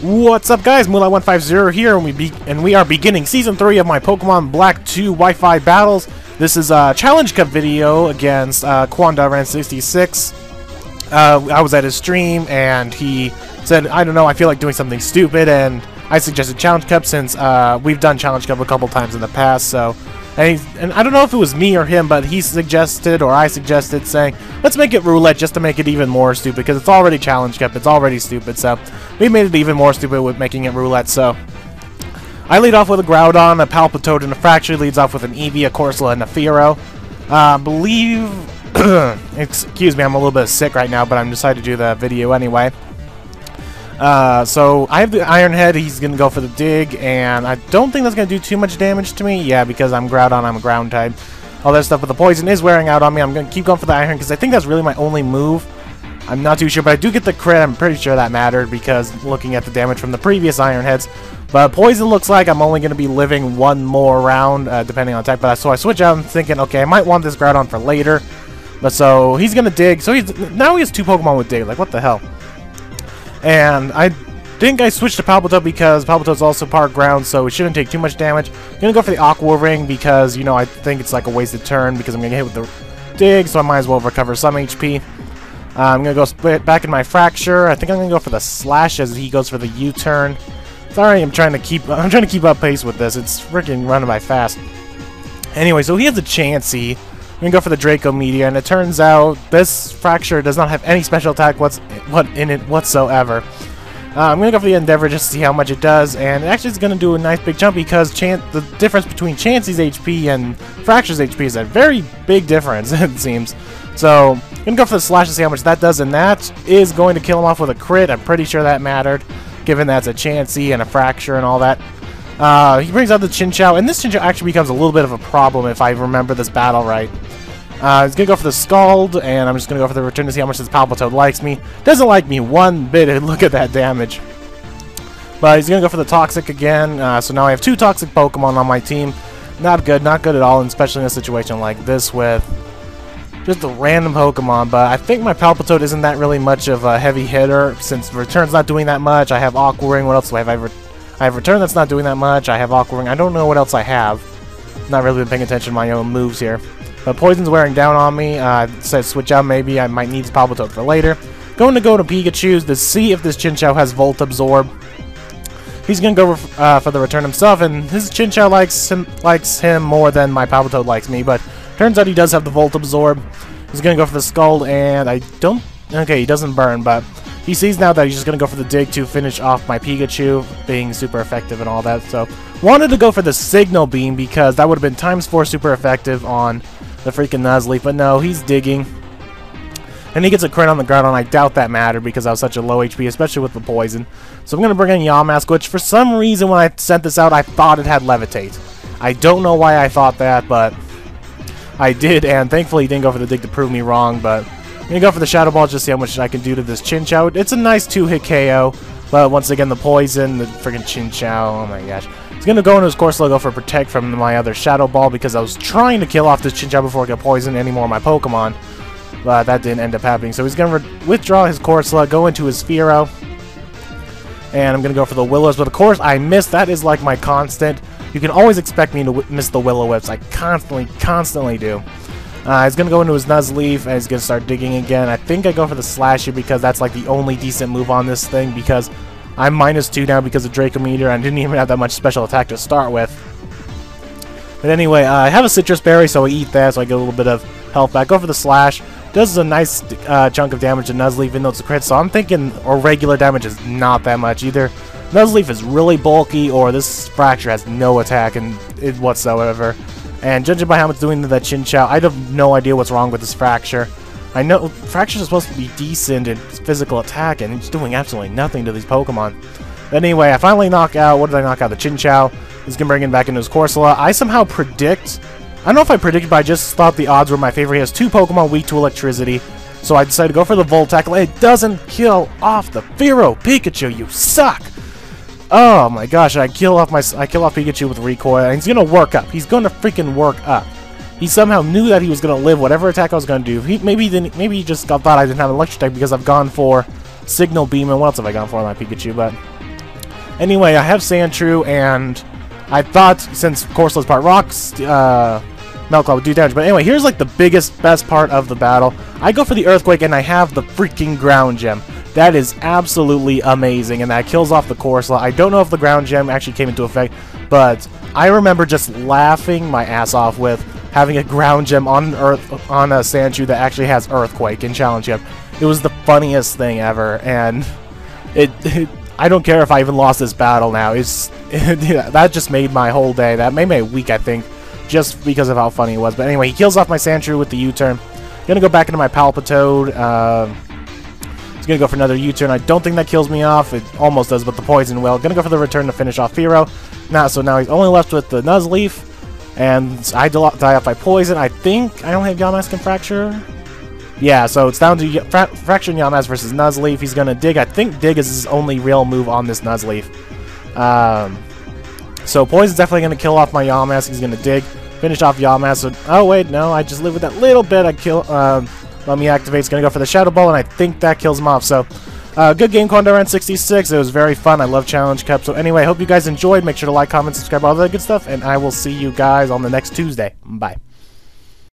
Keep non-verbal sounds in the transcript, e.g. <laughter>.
What's up guys, Moonlight150 here, and we be and we are beginning Season 3 of my Pokemon Black 2 Wi-Fi battles. This is a Challenge Cup video against uh, KwandaoRen66. Uh, I was at his stream, and he said, I don't know, I feel like doing something stupid, and I suggested Challenge Cup since uh, we've done Challenge Cup a couple times in the past, so and, and, I don't know if it was me or him, but he suggested, or I suggested, saying, let's make it roulette just to make it even more stupid, because it's already Challenge Cup, it's already stupid, so we made it even more stupid with making it roulette, so... I lead off with a Groudon, a Palpitoad, and a Fraxure leads off with an Eevee, a Corsola, and a Fearow. I uh, believe... <clears throat> excuse me, I'm a little bit sick right now, but I'm decided to do the video anyway. Uh, so I have the Iron Head. He's going to go for the dig, and I don't think that's going to do too much damage to me. Yeah, because I'm Groudon, I'm a ground type. All that stuff, but the poison is wearing out on me. I'm going to keep going for the Iron because I think that's really my only move. I'm not too sure, but I do get the crit. I'm pretty sure that mattered because looking at the damage from the previous Iron Heads. But Poison looks like I'm only going to be living one more round, uh, depending on type. But so I switch out. I'm thinking, okay, I might want this Groudon for later. But so he's going to dig. So he's now he has two Pokemon with dig. Like, what the hell? And I think I switched to Palpitoad because Palpitoad's also part ground, so it shouldn't take too much damage. I'm gonna go for the Aqua Ring because, you know, I think it's like a wasted turn because I'm gonna hit with the dig, so I might as well recover some HP. Uh, I'm gonna go split back in my Fraxure. I think I'm gonna go for the Slash as he goes for the U-turn. Sorry, I'm trying to keep <laughs> I'm trying to keep up pace with this. It's freaking running by fast. Anyway, so he has a Chansey. I'm gonna go for the Draco Meteor, and it turns out this Fraxure does not have any special attack what's what in it whatsoever. Uh, I'm gonna go for the Endeavor just to see how much it does, and it actually is gonna do a nice big jump because Chan the difference between Chansey's HP and Fraxure's HP is a very big difference, <laughs> it seems. So, I'm gonna go for the Slash to see how much that does, and that is going to kill him off with a crit. I'm pretty sure that mattered, given that's a Chansey and a Fraxure and all that. Uh, he brings out the Chinchou, and this Chinchou actually becomes a little bit of a problem if I remember this battle right. Uh, he's gonna go for the Scald, and I'm just gonna go for the Return to see how much this Palpitoad likes me. Doesn't like me one bit, <laughs> look at that damage. But he's gonna go for the Toxic again, uh, so now I have two Toxic Pokemon on my team. Not good, not good at all, especially in a situation like this with just a random Pokemon, but I think my Palpitoad isn't that really much of a heavy hitter, since Return's not doing that much. I have Aqua Ring, what else do I have? I have I have Return that's not doing that much. I have Aqua Ring. I don't know what else I have. Not really been paying attention to my own moves here. But Poison's wearing down on me. Uh, said switch out maybe. I might need Palpitoad for later. Going to go to Pikachu to see if this Chinchou has Volt Absorb. He's going to go uh, for the return himself, and his Chinchou likes him, likes him more than my Palpitoad likes me, but turns out he does have the Volt Absorb. He's going to go for the Scald, and I don't... Okay, he doesn't burn, but he sees now that he's just going to go for the dig to finish off my Pikachu, being super effective and all that. So, wanted to go for the Signal Beam because that would have been times 4 super effective on the freaking Nuzleaf. But no, he's digging. And he gets a crit on the ground, and I doubt that mattered because I was such a low HP, especially with the poison. So I'm going to bring in Yamask, which for some reason when I sent this out, I thought it had Levitate. I don't know why I thought that, but I did, and thankfully he didn't go for the dig to prove me wrong, but I'm gonna go for the Shadow Ball just to see how much I can do to this Chinchou. It's a nice two-hit KO, but once again, the Poison, the freaking Chinchou, oh my gosh. He's gonna go into his Corsola for Protect from my other Shadow Ball because I was trying to kill off this Chinchou before I get poisoned any more of my Pokemon, but that didn't end up happening. So he's gonna withdraw his Corsola, go into his Fearow, and I'm gonna go for the Willows, but of course I missed. That is like my constant. You can always expect me to miss the Will-O-Wisps. I constantly, constantly do. Uh, he's going to go into his Nuzleaf, and he's going to start digging again. I think I go for the Slashy because that's like the only decent move on this thing because I'm minus 2 now because of Draco Meteor. And I didn't even have that much special attack to start with. But anyway, uh, I have a Sitrus Berry, so I eat that, so I get a little bit of health back. Go for the Slash. Does a nice uh, chunk of damage to Nuzleaf, even though it's a crit, so I'm thinking or regular damage is not that much either. Nuzleaf is really bulky, or this Fraxure has no attack and whatsoever. And judging by how much doing to that Chinchou, I have no idea what's wrong with this Fraxure. I know Fraxures is supposed to be decent in physical attack, and it's doing absolutely nothing to these Pokemon. But anyway, I finally knock out, what did I knock out? The Chinchou. He's going to bring him back into his Corsola. I somehow predict, I don't know if I predicted, but I just thought the odds were my favor. He has two Pokemon weak to electricity, so I decided to go for the Volt Tackle. It doesn't kill off the Fearow Pikachu, you suck! Oh my gosh, I kill off my I kill off Pikachu with recoil, and he's gonna work up. He's gonna freaking work up. He somehow knew that he was gonna live whatever attack I was gonna do. He maybe he maybe he just thought I didn't have an electric type because I've gone for Signal Beam and what else have I gone for on my Pikachu, but Anyway, I have Sandshrew, and I thought since Corsolas part rocks, uh, Metal would do damage. But anyway, here's like the biggest, best part of the battle. I go for the Earthquake, and I have the freaking Ground Gem. That is absolutely amazing, and that kills off the Corsola. I don't know if the Ground Gem actually came into effect, but I remember just laughing my ass off with having a Ground Gem on Earth on a Sandshrew that actually has Earthquake in Challenge Gem. It was the funniest thing ever, and it, it I don't care if I even lost this battle now. It's <laughs> it, that just made my whole day. That made my week, I think, just because of how funny it was. But anyway, he kills off my Sandshrew with the U-turn. Gonna go back into my Palpitoad. Uh, he's gonna go for another U-turn. I don't think that kills me off. It almost does, but the poison will. Gonna go for the return to finish off Fearow. Now, so now he's only left with the Nuzleaf. And I die off by poison. I think I only have Yamask and Fraxure. Yeah, so it's down to Fra Fraction versus Nuzleaf. He's going to Dig. I think Dig is his only real move on this Nuzleaf. Um, so Poison's definitely going to kill off my Yamask. He's going to Dig. Finish off Yamask. Oh, wait, no. I just live with that little bit. I kill... Um, let me activate. It's going to go for the Shadow Ball, and I think that kills him off. So, uh, good game, Quandar 66. It was very fun. I love Challenge Cup. So anyway, I hope you guys enjoyed. Make sure to like, comment, subscribe, all that good stuff, and I will see you guys on the next Tuesday. Bye.